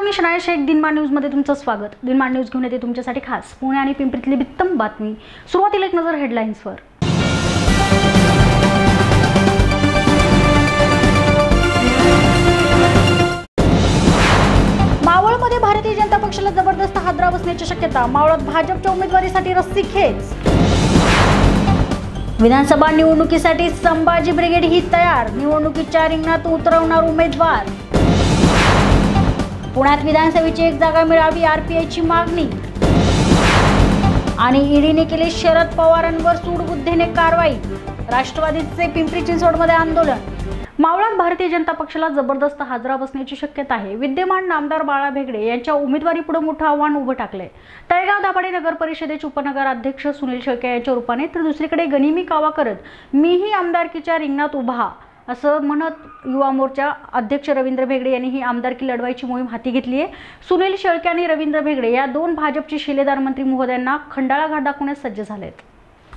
नमस्कार मी शनाया शेख दिनमान न्यूजमध्ये तुमचं स्वागत. दिनमान न्यूज घेऊन येते तुमच्यासाठी खास. पुणे आणि पिंपरीतली बित्तम बातमी. सुरुवातीला एक नजर हेडलाईन्सवर मावळमध्ये भारतीय जनता पक्षाला जबरदस्त हादरा बसण्याची शक्यता. मावळात भाजपच्या उमेदवारीसाठी रस्सी खेच. विधानसभा निवडणुकीसाठी संभाजी ब्रिगेड ही तयार. निवडणुकीच्या रिंगणात उतरवणार उमेदवार. पुण्यात विधानसभेची एक जागा मिळावी आरपीआयची मागणी. आणि ईडीने केली शरद पवारांवर सूडबुद्धीने कारवाई. राष्ट्रवादीचे पिंपरी चिंचवडमध्ये आंदोलन. मावळात भारतीय जनता पक्षाला जबरदस्त हाजरा बसण्याची शक्यता आहे. विद्यमान नामदार बाळा भेगडे यांच्या उमेदवारी पुढे मोठं आव्हान उभं टाकलंय. तळेगाव दाभाडे नगर परिषदेचे उपनगर अध्यक्ष सुनील शेळके यांच्या रूपाने तर दुसरीकडे गनिमी कावा करत मीही आमदारकीच्या रिंगणात उभा. असं म्हणत युवा मोर्चा अध्यक्ष रवींद्र भेगडे यांनी ही आमदारकी लढवायची मोहीम हाती घेतली आहे. सुनील शेळके आणि रवींद्र भेगडे या दोन भाजपचे शिलेदार मंत्री महोदयांना खंडाळा घाट दाखवण्यास सज्ज झाले आहेत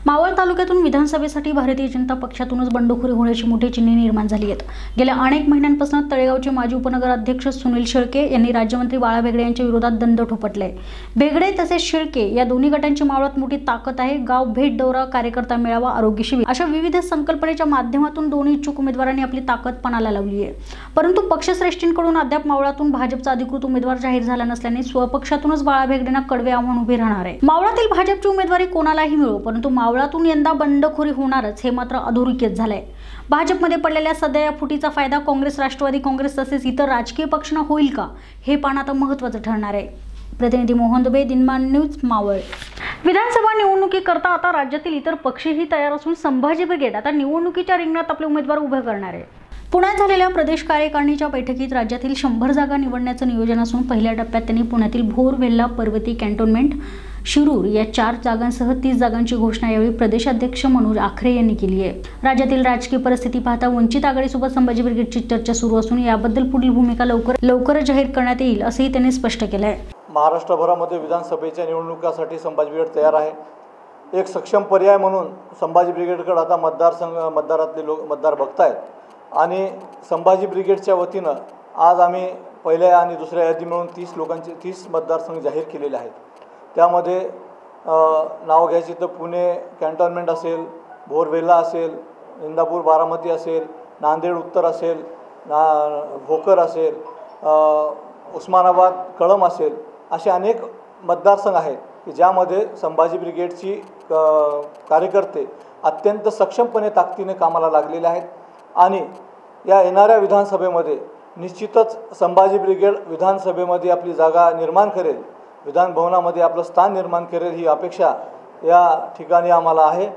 मावळ तालुक्यातून विधानसभेसाठी भारतीय जनता पक्षातूनच बंडखोरी होण्याची मोठी चिन्हे निर्माण झाली आहेत. गेल्या अनेक महिन्यांपासून तळेगावचे माजी उपनगर अध्यक्ष सुनील शेळके यांनी राज्यमंत्री बाळा बेगडे यांच्या विरोधात दंड ठोपटले बेगडे तसेच शेळके या दोन्ही गटांची मावळात मोठी ताकद आहे. गाव भेट दौरा कार्यकर्ता मेळावा आरोग्य शिबिर अशा विविध संकल्पनेच्या माध्यमातून दोन्ही इच्छुक उमेदवारांनी आपली ताकद पणाला लावली आहे. परंतु पक्षश्रेष्ठींकडून अद्याप मावळातून भाजपचा अधिकृत उमेदवार जाहीर झाला नसल्याने स्वपक्षातूनच बाळा बेगडेंना कडवे आव्हान उभे राहणार आहे. मावळातील भाजपची उमेदवारी कोणालाही मिळो परंतु मावळातून यंदा बंडखोरी होणारच हे मात्र अधोरेखित झालंय. भाजपमध्ये पडलेल्या सध्या या फुटीचा फायदा काँग्रेस राष्ट्रवादी काँग्रेस तसेच इतर राजकीय पक्षांना होईल का? हे पाहणं आता महत्त्वाचं ठरणार आहे. प्रतिनिधी मोहन दुबे दिनमान न्यूज मावळ. विधानसभा निवडणुकीकरता आता राज्यातील इतर पक्षही तयार असून संभाजी ब्रिगेड आता निवडणुकीच्या रिंगणात आपले उमेदवार उभे करणार आहे. पुण्यात झालेल्या प्रदेश कार्यकारिणीच्या बैठकीत राज्यातील शंभर जागा निवडण्याचं नियोजन असून पहिल्या टप्प्यात त्यांनी पुण्यातील भोर वेल्ला पर्वती कॅन्टोन्मेंट शिरूर या चार जागांसह तीस जागांची घोषणा यावेळी प्रदेशाध्यक्ष मनोज आखरे यांनी केली आहे. राज्यातील राजकीय परिस्थिती पाहता वंचित आघाडीसोबत संभाजी ब्रिगेडची चर्चा सुरू असून याबद्दल पुढील भूमिका लवकर लवकरच जाहीर करण्यात येईल असंही त्यांनी स्पष्ट केलं आहे महाराष्ट्रभरामध्ये विधानसभेच्या निवडणुकासाठी संभाजी ब्रिगेड तयार आहे. एक सक्षम पर्याय म्हणून संभाजी ब्रिगेडकडे आता मतदारसंघ मतदारातले लोक मतदार बघतायत. आणि संभाजी ब्रिगेडच्या वतीनं आज आम्ही पहिल्या आणि दुसऱ्या यादी मिळून तीस लोकांचे तीस मतदारसंघ जाहीर केलेले आहेत. त्यामध्ये नाव घ्यायची तर पुणे कॅन्टोन्मेंट असेल भोरवेला असेल इंदापूर बारामती असेल नांदेड उत्तर असेल ना भोकर असेल उस्मानाबाद कळम असेल असे अनेक मतदारसंघ आहेत की ज्यामध्ये संभाजी ब्रिगेडची क कार्यकर्ते अत्यंत सक्षमपणे ताकदीने कामाला लागलेले आहेत. आणि या येणाऱ्या विधानसभेमध्ये निश्चितच संभाजी ब्रिगेड विधानसभेमध्ये आपली जागा निर्माण करेल. विधानभवनामध्ये आपलं स्थान निर्माण करेल ही अपेक्षा या ठिकाणी आम्हाला आहे.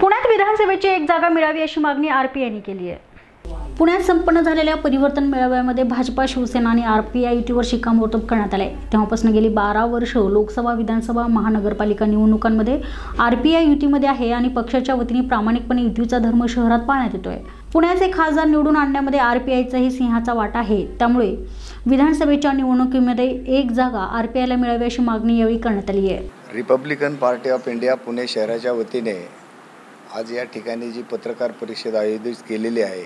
पुण्यात विधानसभेची एक जागा मिळावी अशी मागणी आरपीआयने केली आहे. पुण्यात संपन्न झालेल्या परिवर्तन मेळाव्यामध्ये भाजपा शिवसेना आणि आरपीआय युतीवर शिक्कामोर्तब करण्यात आले तेव्हापासून गेली बारा वर्ष लोकसभा विधानसभा महानगरपालिका निवडणुकांमध्ये आरपीआय युतीमध्ये आहे आणि पक्षाच्या वतीने प्रामाणिकपणे युतीचा धर्म शहरात पाळण्यात येतोय. पुण्याचे खासदार निवडून आणण्यामध्ये आर पी आयचाही सिंहाचा वाटा आहे. त्यामुळे विधानसभेच्या निवडणुकीमध्ये एक जागा आर पी आयला मिळावी अशी मागणी यावेळी करण्यात आली आहे. Republican Party of India Pune शहराच्या वतीने आज या ठिकाणी जी पत्रकार परिषद आयोजित केलेली आहे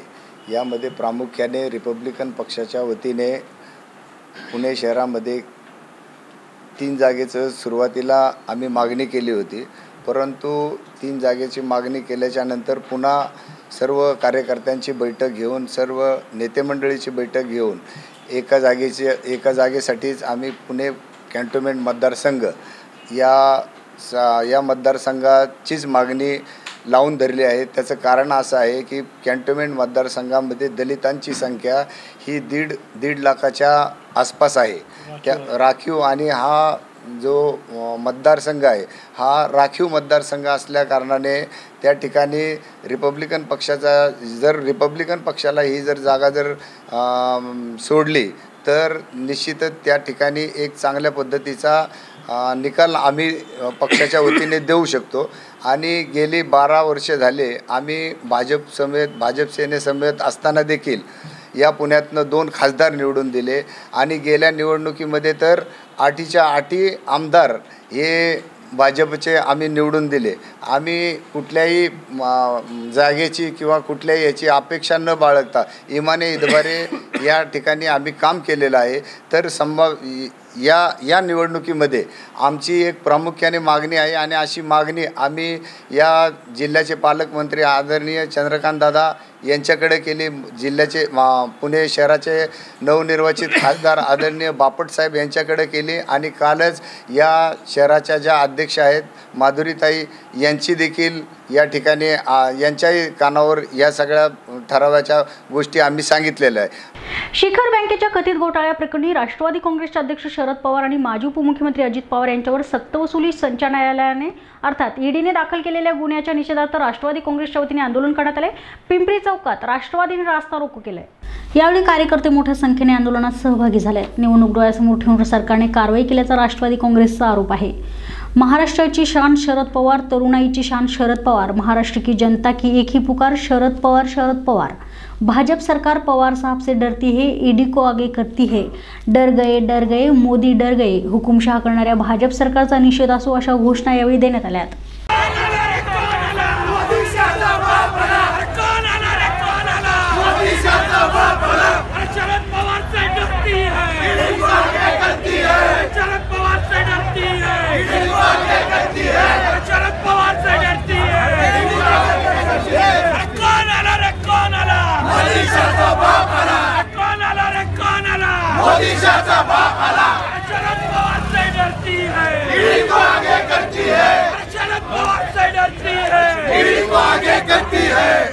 यामध्ये प्रामुख्याने रिपब्लिकन पक्षाच्या वतीने पुणे शहरामध्ये तीन जागेचं सुरुवातीला आम्ही मागणी केली होती परंतु तीन जागेची मागणी केल्याच्यानंतर पुन्हा सर्व कार्यकर्त्यांची बैठक घेऊन सर्व नेतेमंडळीची बैठक घेऊन एका जागेची एका जागेसाठीच आम्ही पुणे कॅन्टोन्मेंट मतदारसंघ या सा या मतदारसंघाचीच मागणी लावून धरली आहे. त्याचं कारण असं आहे की कॅन्टोन्मेंट मतदारसंघामध्ये दलितांची संख्या ही दीड दीड लाखाच्या आसपास आहे. त्या राखीव आणि हा जो मतदारसंघ आहे हा राखीव मतदारसंघ असल्या कारणाने त्या ठिकाणी रिपब्लिकन पक्षाचा जर रिपब्लिकन पक्षाला ही जर जागा जर सोडली तर निश्चितच त्या ठिकाणी एक चांगल्या पद्धतीचा निकाल आम्ही पक्षाच्या वतीने देऊ शकतो. आणि गेली बारा वर्ष झाले आम्ही भाजप समेत भाजप सेनेसमेत असताना देखील या पुण्यातनं दोन खासदार निवडून दिले. आणि गेल्या निवडणुकीमध्ये तर आठीच्या आठी आमदार हे भाजपचे आम्ही निवडून दिले. आम्ही कुठल्याही जागेची किंवा कुठल्याही याची अपेक्षा न बाळगता इमाने इदबारे या ठिकाणी आम्ही काम केलेलं आहे. तर संभाव या या निवडणुकीमध्ये आमची एक प्रामुख्याने मागणी आहे आणि अशी मागणी आम्ही या जिल्ह्याचे पालकमंत्री आदरणीय चंद्रकांत दादा यांच्याकडे केली. जिल्ह्याचे मा- पुणे शहराचे नवनिर्वाचित खासदार आदरणीय बापट साहेब यांच्याकडे केली आणि कालच या शहराच्या ज्या अध्यक्ष आहेत माधुरीताई यांची देखील या ठिकाणी यांच्याही कानावर या सगळ्या ठरावाच्या गोष्टी आम्ही सांगितलेल्या आहे शिखर बँकेच्या कथित घोटाळ्याप्रकरणी राष्ट्रवादी काँग्रेसचे अध्यक्ष शरद पवार आणि माजी उपमुख्यमंत्री अजित पवार यांच्यावर सक्तवसुली संचालनालयाने अर्थात ईडीने दाखल केलेल्या गुन्ह्याच्या निषेधार्थ राष्ट्रवादी काँग्रेसच्या वतीने आंदोलन करण्यात आले. पिंपरी चौकात राष्ट्रवादीने रास्ता रोको केलाय. यावेळी कार्यकर्ते मोठ्या संख्येने आंदोलनात सहभागी झाले. निवडणूक डोळ्यासमोर ठेवून सरकारने कारवाई केल्याचा राष्ट्रवादी काँग्रेसचा आरोप आहे. महाराष्ट्राची शान शरद पवार तरुणाईची शान शरद पवार. महाराष्ट्र की जनता की एक ही पुकार शरद पवार शरद पवार. भाजप सरकार पवार साहब से डरती है ईडी को आगे करती है. डर गए डर गए मोदी डर गए. हुकुमशाह करणाऱ्या भाजप सरकारचा निषेध असो अशा घोषणा यावेळी देण्यात आल्यात शरद पवार से डरती है शरद पवार से डरती है शरद पवार से डरती है अरे कौन आला रे कौन आला अरे कौन आला. रे कौन आला. अरे शरद पवार से डरती है. शरद पवार से डरती है.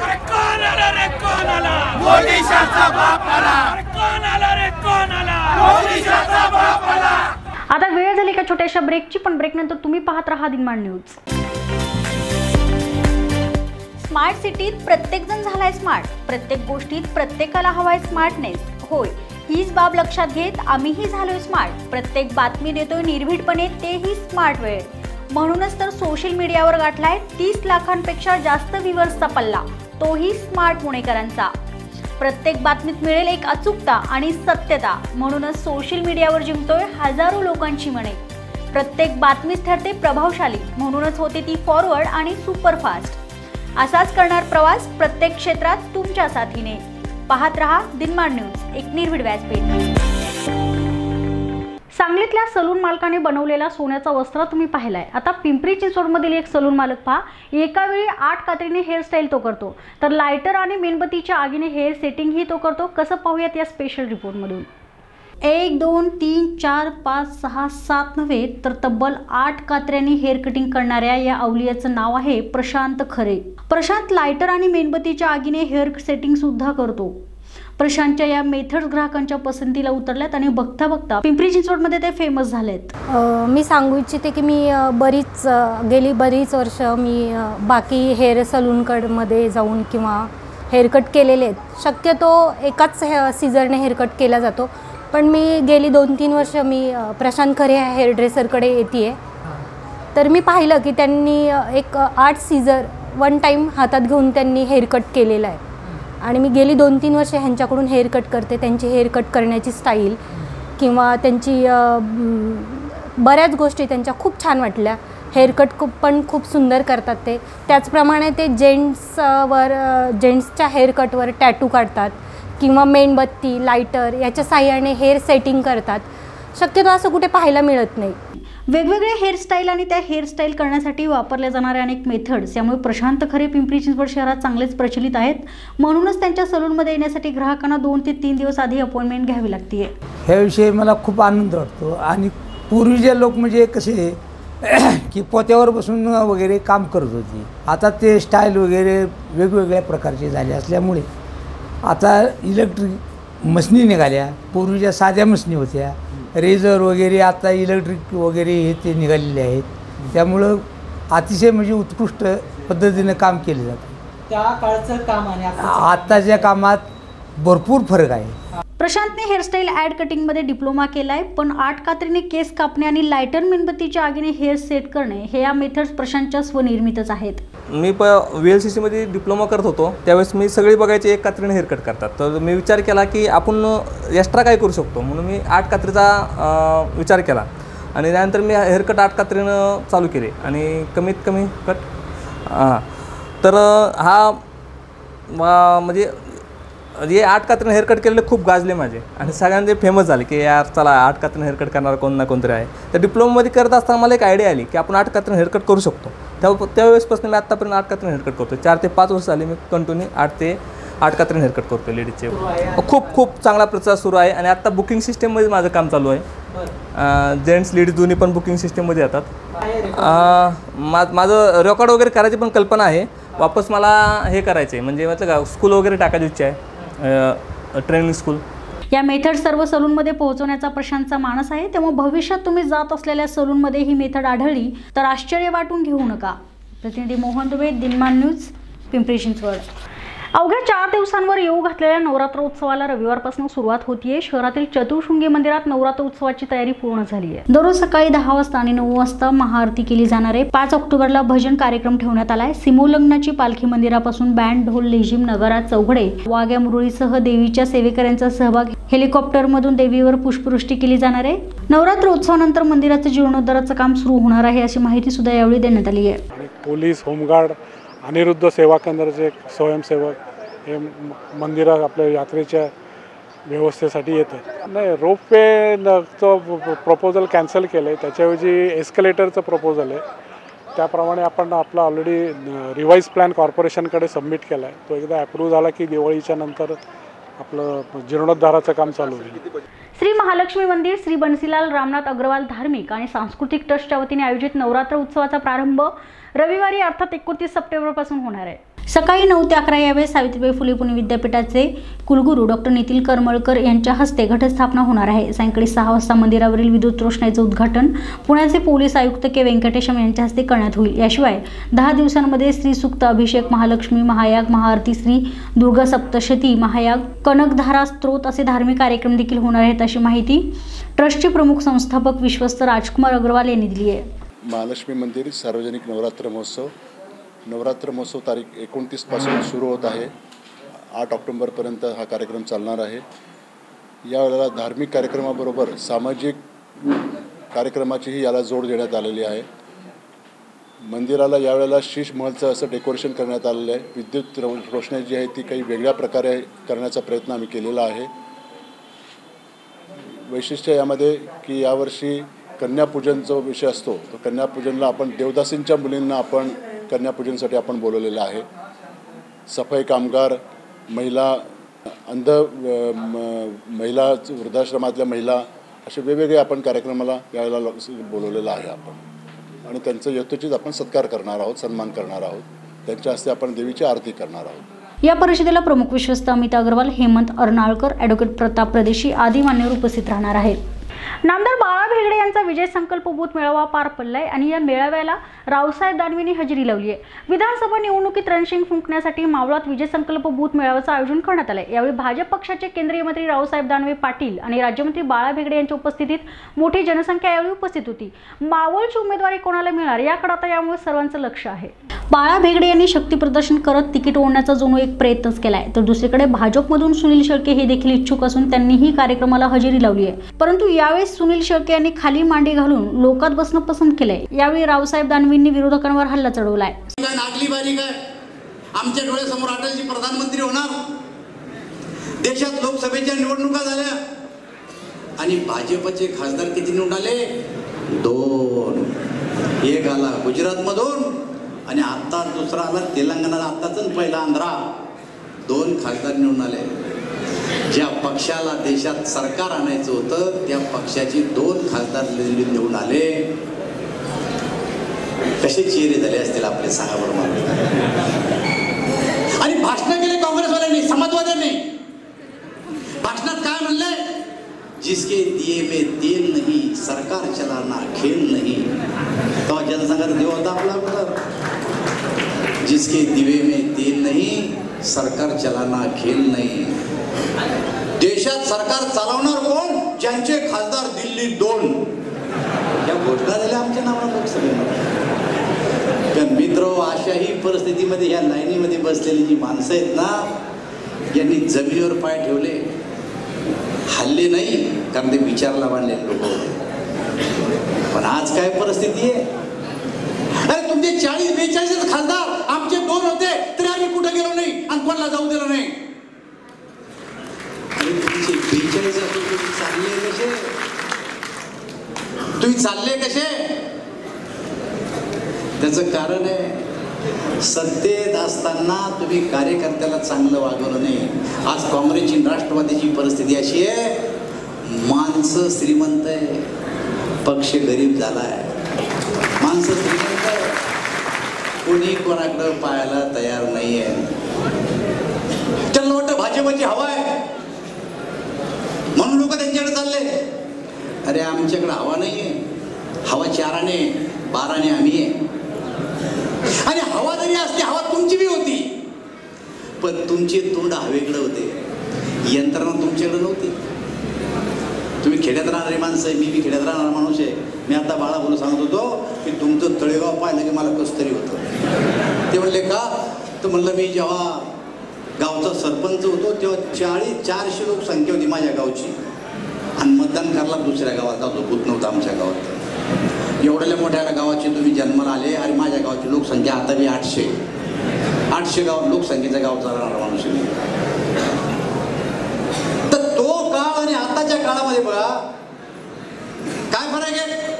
अरे कौन आला रे कौन आला मोदी शाचा बाप आला. अरे कौन आला रे कौन आला मोदी शाचा बाप आला. आता वेळ झाली का छोट्याशा ब्रेकची पण ब्रेकनंतर तुम्ही पाहत राहा दिनमान न्यूज स्मार्ट सिटीत प्रत्येकजण झालाय स्मार्ट. प्रत्येक गोष्टीत प्रत्येकाला हवाय स्मार्टनेस. होय हीच बाब लक्षात घेत आम्हीही झालोय स्मार्ट. प्रत्येक बातमी देतोय निर्भीडपणे तेही स्मार्ट वेळ म्हणूनच तर सोशल मीडियावर गाठलाय तीस लाखांपेक्षा जास्त व्ह्युअर्सचा पल्ला. तोही स्मार्ट पुणेकरांचा. प्रत्येक बातमीत मिळेल एक अचूकता आणि सत्यता. म्हणूनच सोशल मीडियावर जिंकतोय हजारो लोकांची मने. प्रत्येक बातमीच ठरते प्रभावशाली. म्हणूनच होते ती फॉरवर्ड आणि सुपरफास्ट असाच करणार प्रवास प्रत्येक क्षेत्रात तुमच्या साथीने. पाहत रहा दिनमान न्यूज एक निर्भीड व्यासपीठ. सांगलीतल्या सलून मालकाने बनवलेला सोन्याचा वस्त्र तुम्ही पाहिलाय. आता पिंपरी चिंचवडमधील एक सलून मालक पहा. एका वेळी आठ कात्रीने हेअरस्टाईल तो करतो. तर लायटर आणि मेणबत्तीच्या आगीने हेअर सेटिंगही तो करतो. कसं पाहूयात या स्पेशल रिपोर्टमधून एक दोन तीन चार पाच सहा सात नव्हे तर तब्बल आठ कात्र्यांनी हेअर कटिंग करणाऱ्या या अवलियाचं नाव आहे प्रशांत खरे. प्रशांत लायटर आणि मेणबत्तीच्या आगीने हेअर सेटिंग सुद्धा करतो. प्रशांतच्या या मेथड्स ग्राहकांच्या पसंतीला उतरल्यात आणि बघता बघता पिंपरी चिंचवडमध्ये ते फेमस झालेत. मी सांगू इच्छिते की मी बरीच गेली बरीच वर्ष मी बाकी हेअर सलूनकडमध्ये जाऊन किंवा हेअरकट केलेले आहेत. शक्यतो एकाच हे सीझरने हेअरकट केला जातो. पण मी गेली दोन तीन वर्ष मी प्रशांत खरे ह्या हेअर ड्रेसरकडे येते आहे तर मी पाहिलं की त्यांनी एक आठ सीझर वन टाईम हातात घेऊन त्यांनी हेअरकट केलेला आहे. आणि मी गेली दोन तीन वर्ष ह्यांच्याकडून हेअर कट करते त्यांची हेअर कट करण्याची स्टाईल किंवा त्यांची बऱ्याच गोष्टी त्यांच्या खूप छान वाटल्या. हेअरकट खूप पण खूप सुंदर करतात ते. त्याचप्रमाणे ते जेंट्सवर जेंट्सच्या हेअरकटवर टॅटू काढतात. किंवा मेणबत्ती लायटर याच्या साह्याने हेअर सेटिंग करतात. शक्यतो असं कुठे पाहायला मिळत नाही. वेगवेगळे हेअरस्टाईल आणि त्या हेअरस्टाईल करण्यासाठी वापरल्या जाणाऱ्या अनेक मेथड्स यामुळे प्रशांत खरे पिंपरी चिंचवड शहरात चांगलेच प्रचलित आहेत. म्हणूनच त्यांच्या सलूनमध्ये येण्यासाठी ग्राहकांना दोन ते तीन दिवस आधी अपॉइंटमेंट घ्यावी लागते ह्याविषयी मला खूप आनंद वाटतो आणि पूर्वीचे लोक म्हणजे कसे की पोत्यावर बसून वगैरे काम करत होते. आता ते स्टाईल वगैरे वेगवेगळ्या प्रकारचे झाले असल्यामुळे आता इलेक्ट्रिक मशनी निघाल्या. पूर्वीच्या साध्या मशनी होत्या. रेझर वगैरे आता इलेक्ट्रिक वगैरे हे ते निघालेले आहेत. त्यामुळं अतिशय म्हणजे उत्कृष्ट पद्धतीनं काम केले जातं. त्या काळचं काम आणि आत्ताच्या कामात भरपूर फरक आहे. प्रशांतने हेअरस्टाईल ॲड कटिंगमध्ये डिप्लोमा केलाय पण आठ कात्रीने केस कापणे आणि लायटर मेणबत्तीच्या आगीने हेअर सेट करणे हे या मेथड्स प्रशांतच्या स्वनिर्मितच आहेत. मी प व्ही एल सी सीमध्ये डिप्लोमा करत होतो. त्यावेळेस मी सगळी बघायचे एक कात्रीने हेअरकट करतात. तर मी विचार केला की आपण एक्स्ट्रा काय करू शकतो? म्हणून मी आठ कात्रीचा विचार केला. आणि त्यानंतर मी हेअरकट आठ कात्रीनं चालू केले. आणि कमीत कमी कट हां. तर हा म्हणजे हे आठ कात्रीने हेअरकट केलेले खूप गाजले माझे. आणि सगळ्यांचे फेमस झाले की यार चला आठ कात्रीनं हेअरकट करणारा कोण ना कोणतरी आहे. तर डिप्लोमामध्ये करत असताना मला एक आयडिया आली की आपण आठ कात्रीनं हेअरकट करू शकतो. त्या त्यावेळेसपासून मी आत्तापर्यंत आठ कात्रीनं हेअरकट करतो चार ते पाच वर्ष झाले मी कंटिन्यू आठ ते आठ कात्रीने हेअरकट करतो लेडीजचे खूप खूप चांगला प्रचार सुरू आहे आणि आत्ता बुकिंग सिस्टममध्ये माझं काम चालू आहे. जेंट्स लेडीज दोन्ही पण बुकिंग सिस्टममध्ये येतात. मा माझं रेकॉर्ड वगैरे करायची पण कल्पना आहे. वापस मला हे करायचं आहे म्हणजे म्हटलं का स्कूल वगैरे टाकायची इच्छा आहे. ट्रेनिंग स्कूल या मेथड सर्व सलूनमध्ये पोहोचवण्याचा प्रशांतचा मानस आहे. तेव्हा भविष्यात तुम्ही जात असलेल्या सलूनमध्ये ही मेथड आढळली तर आश्चर्य वाटून घेऊ नका. प्रतिनिधी मोहन दुबे दिनमान न्यूज पिंपरी चिंचवड. अवघ्या चार दिवसांवर येऊ घातलेल्या नवरात्र उत्सवाला रविवारपासून सुरुवात होतीये. शहरातील चतुर्शृंगी मंदिरात नवरात्र उत्सवाची तयारी पूर्ण झाली आहे दररोज सकाळी दहा वाजता आणि नऊ वाजता महाआरती केली जाणार आहे. पाच ऑक्टोबरला भजन कार्यक्रम ठेवण्यात आलाय. सिमोलग्नाची पालखी मंदिरापासून बँड ढोल लेझिम नगरात चौघडे वाघ्या मुरळीसह देवीच्या सेवेकऱ्यांचा सहभाग हेलिकॉप्टरमधून देवीवर पुष्पवृष्टी केली जाणार आहे. नवरात्र उत्सवानंतर मंदिराचं जीर्णोद्धाराचं काम सुरू होणार आहे अशी माहिती सुद्धा यावेळी देण्यात आली आहे पोलीस होमगार्ड अनिरुद्ध सेवा केंद्राचे स्वयंसेवक हे म- मंदिरात आपल्या यात्रेच्या व्यवस्थेसाठी येतात. नाही रोपवेचं प्रपोजल कॅन्सल केलं आहे त्याच्याऐवजी एस्कलेटरचं प्रपोजल आहे. त्याप्रमाणे आपण आपला ऑलरेडी रिवाईज प्लॅन कॉर्पोरेशनकडे सबमिट केला आहे तो एकदा अप्रूव्ह झाला की दिवाळीच्या नंतर आपलं जीर्णोद्धाराचं काम चालू होईल. श्री महालक्ष्मी मंदिर श्री बनसीलाल रामनाथ अग्रवाल धार्मिक आणि सांस्कृतिक ट्रस्टच्या वतीने आयोजित नवरात्र उत्सवाचा प्रारंभ रविवारी अर्थात एकोणतीस सप्टेंबरपासून होणार आहे. सकाळी नऊ ते अकरा यावेळेस सावित्रीबाई फुले पुणे विद्यापीठाचे कुलगुरू डॉक्टर नितीन करमळकर यांच्या हस्ते घटस्थापना होणार आहे. सायंकाळी सहा वाजता मंदिरावरील विद्युत रोषणाईचं उद्घाटन पुण्याचे पोलीस आयुक्त के व्यंकटेशम यांच्या हस्ते करण्यात होईल. याशिवाय दहा दिवसांमध्ये श्री सुक्त अभिषेक महालक्ष्मी महायाग महाआरती श्री दुर्गा सप्तशती महायाग कनकधारा स्त्रोत असे धार्मिक कार्यक्रम देखील होणार आहेत अशी माहिती ट्रस्टचे प्रमुख संस्थापक विश्वस्त राजकुमार अग्रवाल यांनी दिली आहे. महालक्ष्मी मंदिर सार्वजनिक नवरात्र महोत्सव. नवरात्र महोत्सव तारीख एकोणतीसपासून सुरू होत आहे. आठ ऑक्टोंबरपर्यंत हा कार्यक्रम चालणार आहे. यावेळेला धार्मिक कार्यक्रमाबरोबर सामाजिक कार्यक्रमाचीही याला जोड देण्यात आलेली आहे. मंदिराला यावेळेला शीश महलचं असं डेकोरेशन करण्यात आलेलं आहे. विद्युत रो रोषणाई जी आहे ती काही वेगळ्या प्रकारे करण्याचा प्रयत्न आम्ही केलेला आहे. वैशिष्ट्य यामध्ये की यावर्षी कन्यापूजन जो विषय असतो तो कन्यापूजनला आपण देवदासींच्या मुलींना आपण कन्यापूजनसाठी आपण बोलवलेलं आहे. सफाई कामगार महिला अंध म- महिला वृद्धाश्रमातल्या महिला असे वेगवेगळे आपण कार्यक्रमाला यायला ल- बोलवलेलं आहे आपण. आणि त्यांचं यथोचित आपण सत्कार करणार आहोत सन्मान करणार आहोत. त्यांच्या हस्ते आपण देवीची आरती करणार आहोत. या परिषदेला प्रमुख विश्वस्त अमित अग्रवाल हेमंत अर्नाळकर ॲडव्होकेट प्रताप प्रदेशी आदी मान्यवर उपस्थित राहणार आहेत. नामदार बाळा भेगडे यांचा विजय संकल्प बूथ मेळावा पार पडलाय आणि या मेळाव्याला रावसाहेब दानवेंनी हजेरी लावली आहे विधानसभा निवडणुकीत रणशिंग फुंकण्यासाठी मावळात विजय संकल्प बूथ मेळाव्याचं आयोजन करण्यात आलंय. यावेळी भाजप पक्षाचे केंद्रीय मंत्री रावसाहेब दानवे पाटील आणि राज्यमंत्री बाळा भेगडे यांच्या उपस्थितीत मोठी जनसंख्या यावेळी उपस्थित होती. मावळची उमेदवारी कोणाला मिळणार याकडे आता यामुळे सर्वांचं लक्ष आहे. बाळा भेगडे यांनी शक्ती प्रदर्शन करत तिकीट ओढण्याचा जणू एक प्रयत्नच केलाय. तर दुसरीकडे भाजपमधून सुनील शेळके हे देखील इच्छुक असून त्यांनीही कार्यक्रमाला हजेरी लावली आहे. परंतु यावेळेस सुनील शेळके यांनी खाली मांडी घालून लोकात बसणं पसंत केलंय. यावेळी रावसाहेब दानवींनी विरोधकांवर हल्ला चढवलाय. आमच्या डोळ्यासमोर अटलजी प्रधानमंत्री होणार? देशात लोकसभेच्या निवडणुका झाल्या. आणि भाजपचे खासदार किती निवडून आले? दोन. एक आला गुजरातमधून. आणि आत्ता दुसरा आला तेलंगणाला आत्ताच पहिला आंध्रा. दोन खासदार निवडून आले. ज्या पक्षाला देशात सरकार आणायचं होतं त्या पक्षाचे दोन खासदार निवडून आले. कसे चेहरे झाले असतील आपले सांगा बरं मला आणि भाषण केले काँग्रेसवाल्यांनी समाजवाद्यांनी. भाषणात काय म्हणलंय? जिसके दिए में तेल नहीं सरकार चलाना खेल नहीं. तेव्हा जनसंघाचा देव होता आपला. जिसके दिवे में तेल नहीं सरकार चलाना खेल नाही। देशात सरकार चालवणार कोण? ज्यांचे खासदार दिल्ली दोन। या घोषणा झाल्या आमच्या नावाला लोकसभेमध्ये। पण मित्र अशाही परिस्थितीमध्ये ह्या लाईनीमध्ये बसलेली जी माणसं आहेत ना यांनी जमिनीवर पाय ठेवले. हल्ले नाही कारण ते विचारला बांधलेले लोक होते. पण आज काय परिस्थिती आहे? अरे तुमचे चाळीस बेचाळीस खासदार कोणाला जाऊ दिलं नाही. तुम्ही चालले कसे? तुम्ही चालले कसे? त्याचं कारण आहे सत्तेत असताना तुम्ही कार्यकर्त्याला चांगलं वागवलं नाही. आज काँग्रेसची राष्ट्रवादीची परिस्थिती अशी आहे माणसं श्रीमंत आहे पक्ष गरीब झालाय. माणसं श्रीमंत आहे. कोणी कोणाकडं पाहायला तयार नाही आहे वाटतं भाजपची हवा आहे. म्हणून लोक त्यांच्याकडे चालले. अरे आमच्याकडे हवा नाही आहे हवा चाराने बाराने आम्ही आहे. आणि हवा जरी असते हवा तुमची बी होती. पण तुमचे तोंड हवेकडे होते. यंत्रणा तुमच्याकडे नव्हती. तुम्ही खेड्यात राहणारे माणसं आहे मी बी खेड्यात राहणारा माणूस आहे. मी आता बाळा बोलून सांगत होतो की तुमचं तळेगाव पाहिलं की मला कसं तरी होतं. ते म्हणले का? तर म्हणलं मी जेव्हा गावचा सरपंच होतो तेव्हा चाळीस चारशे लोकसंख्या होती माझ्या गावची. आणि मतदान करायला दुसऱ्या गावात जातो होत नव्हतं आमच्या गावात. एवढ्या मोठ्या गावाचे तुम्ही जन्माला आले आणि माझ्या गावाची लोकसंख्या आता मी आठशे. आठशे गाव लोकसंख्येचा गाव चालणार माणूस तर तो काळ आणि आताच्या काळामध्ये बघा काय फरक आहे?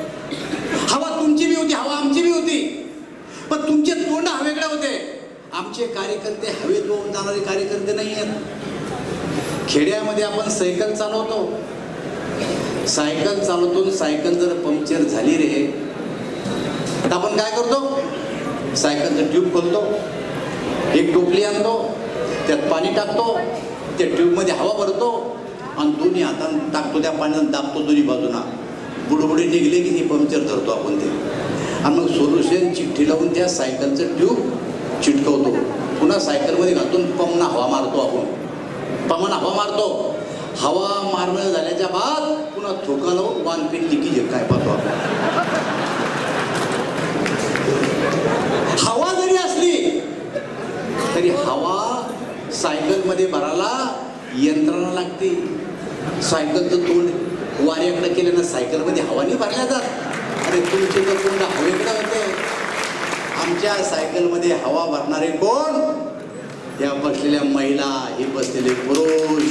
हवा तुमची बी होती हवा आमची बी होती. पण तुमचे तोंड हवेकडे होते. आमचे कार्यकर्ते हवेत होऊन जाणारे कार्यकर्ते नाही आहेत. खेड्यामध्ये आपण सायकल चालवतो. सायकल चालवतो सायकल जर पंक्चर झाली रे तर आपण काय करतो? सायकलचं ट्यूब खोलतो. एक टोपली आणतो त्यात पाणी टाकतो त्या ट्यूबमध्ये हवा भरतो आणि दोन्ही हातानं टाकतो त्या पाण्यात दाबतो दोन्ही बाजूना. बुडबुडे निघले की नाही पंक्चर धरतो आपण ते. आणि मग सोल्युशन चिठ्ठी लावून त्या सायकलचं ट्यूब चिटकवतो. पुन्हा सायकलमध्ये घालून पमना हवा मारतो आपण. पमना हवा मारतो. हवा मारणं झाल्याच्या बाद पुन्हा थोका लावून वान पेन लिकीज काय पाहतो आपण. हवा जरी असली तरी हवा सायकलमध्ये भरायला यंत्रणा लागते. सायकलचं तोंड वाऱ्याकडे केल्यानं सायकलमध्ये हवानी भरल्या जात. अरे तुमचे तर तोंड हवेकडे तुमच्या आमच्या सायकलमध्ये हवा भरणारे कोण? या बसलेल्या महिला हे बसलेले पुरुष.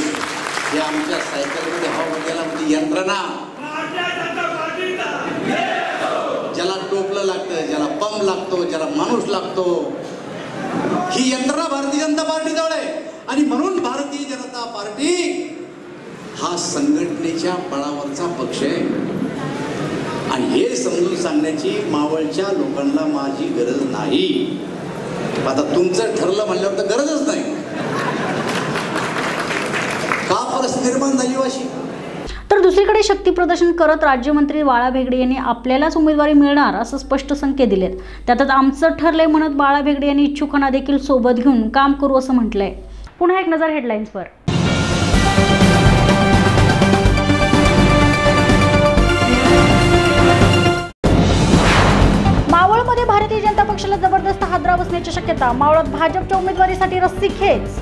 हे आमच्या सायकलमध्ये हवा भरलेला म्हणजे यंत्रणा. ज्याला टोपलं लागतं ज्याला पंप लागतो ज्याला माणूस लागतो. ही यंत्रणा भारतीय जनता पार्टी जवळ आहे. आणि म्हणून भारतीय जनता पार्टी हा संघटनेच्या बळावरचा पक्ष आहे. आणि हे समजून सांगण्याची मावळच्या लोकांना माझी गरज नाही. आता तुमचं ठरलं म्हणल्यावर तर गरजच नाही. का परिस्थिती निर्माण झाली हो अशी? तर दुसरीकडे शक्ती प्रदर्शन करत राज्यमंत्री बाळा भेगडे यांनी आपल्यालाच उमेदवारी मिळणार असं स्पष्ट संकेत दिलेत. त्यातच आमचं ठरलंय म्हणत बाळा भेगडे यांनी इच्छुकांना देखील सोबत घेऊन काम करू असं म्हटलंय. पुन्हा एक नजर हेडलाईन्सवर मावळमध्ये भारतीय जनता पक्षाला जबरदस्त हादरा बसण्याची शक्यता मावळात भाजपच्या उमेदवारीसाठी रस्सी खेच.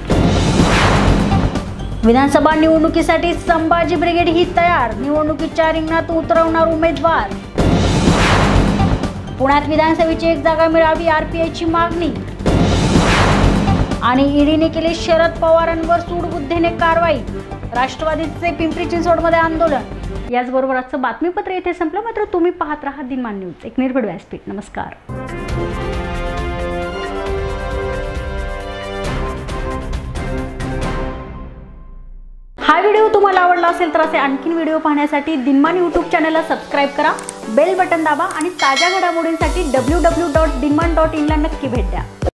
विधानसभा निवडणुकीसाठी संभाजी ब्रिगेड ही तयार निवडणुकीच्या रिंगणात उतरवणार उमेदवार. पुण्यात विधानसभेची एक जागा मिळावी आरपीआयची मागणी. आणि ईडीने केली शरद पवारांवर सूडबुद्धीने कारवाई. राष्ट्रवादीचे पिंपरी चिंचवडमध्ये आंदोलन. याचबरोबर आजचं बातमीपत्र येथे संपलं. मात्र तुम्ही पाहत राहा दिनमान न्यूज. एक निर्भड व्यासपीठ. नमस्कार. हा व्हिडिओ तुम्हाला आवडला असेल तर असे आणखीन व्हिडिओ पाहण्यासाठी दिनमान यूट्यूब चॅनलला सबस्क्राईब करा. बेल बटन दाबा आणि ताज्या घडामोडींसाठी W W dot Dinman dot इनला नक्की भेट द्या.